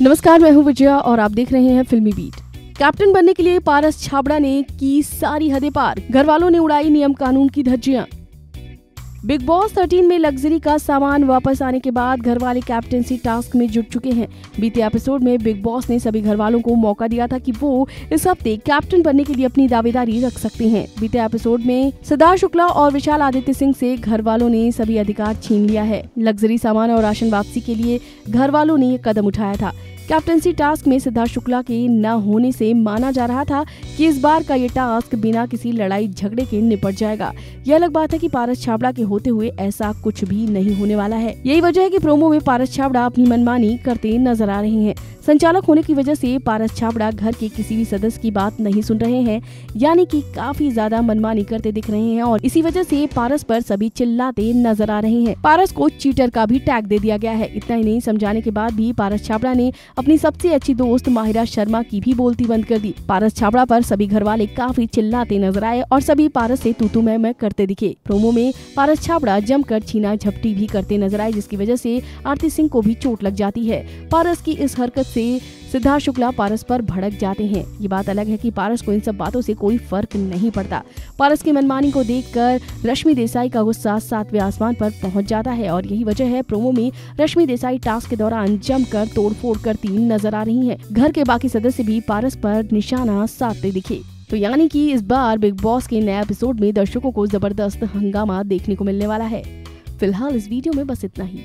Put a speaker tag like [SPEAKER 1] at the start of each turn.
[SPEAKER 1] नमस्कार, मैं हूँ विजया और आप देख रहे हैं फिल्मी बीट। कैप्टन बनने के लिए पारस छाबड़ा ने की सारी हदें पार। घर वालों ने उड़ाई नियम कानून की धज्जियाँ। बिग बॉस 13 में लग्जरी का सामान वापस आने के बाद घर वाले कैप्टनसी टास्क में जुट चुके हैं। बीते एपिसोड में बिग बॉस ने सभी घर वालों को मौका दिया था कि वो इस हफ़्ते कैप्टन बनने के लिए अपनी दावेदारी रख सकते हैं। बीते एपिसोड में सिद्धार्थ शुक्ला और विशाल आदित्य सिंह से घर वालों ने सभी अधिकार छीन लिया है। लग्जरी सामान और राशन वापसी के लिए घर वालों ने ये कदम उठाया था। कैप्टनसी टास्क में सिद्धार्थ शुक्ला के न होने से माना जा रहा था कि इस बार का ये टास्क बिना किसी लड़ाई झगड़े के निपट जाएगा। यह अलग बात है कि पारस छाबड़ा के होते हुए ऐसा कुछ भी नहीं होने वाला है। यही वजह है कि प्रोमो में पारस छाबड़ा अपनी मनमानी करते नज़र आ रहे हैं। संचालक होने की वजह से पारस छाबड़ा घर के किसी भी सदस्य की बात नहीं सुन रहे हैं, यानी कि काफ़ी ज़्यादा मनमानी करते दिख रहे हैं और इसी वजह से पारस पर सभी चिल्लाते नज़र आ रहे हैं। पारस को चीटर का भी टैग दे दिया गया है। इतना ही नहीं, समझाने के बाद भी पारस छाबड़ा ने अपनी सबसे अच्छी दोस्त माहिरा शर्मा की भी बोलती बंद कर दी। पारस छाबड़ा पर सभी घर वाले काफ़ी चिल्लाते नज़र आए और सभी पारस से तूतू मैं मैं करते दिखे। प्रोमो में पारस छाबड़ा जमकर छीना झपटी भी करते नज़र आए, जिसकी वजह से आरती सिंह को भी चोट लग जाती है। पारस की इस हरकत से सिद्धार्थ शुक्ला पारस पर भड़क जाते हैं। ये बात अलग है कि पारस को इन सब बातों से कोई फ़र्क नहीं पड़ता। पारस की मनमानी को देखकर रश्मि देसाई का गुस्सा सातवें आसमान पर पहुँच जाता है और यही वजह है प्रोमो में रश्मि देसाई टास्क के दौरान जमकर तोड़फोड़ करती नज़र आ रही है। घर के बाकी सदस्य भी पारस पर निशाना साधते दिखे। तो यानी कि इस बार बिग बॉस के नए एपिसोड में दर्शकों को ज़बरदस्त हंगामा देखने को मिलने वाला है। फ़िलहाल इस वीडियो में बस इतना ही।